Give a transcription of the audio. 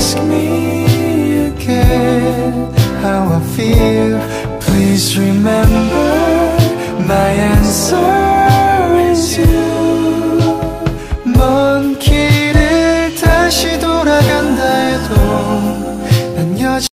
ask me again how I feel, please remember my answer.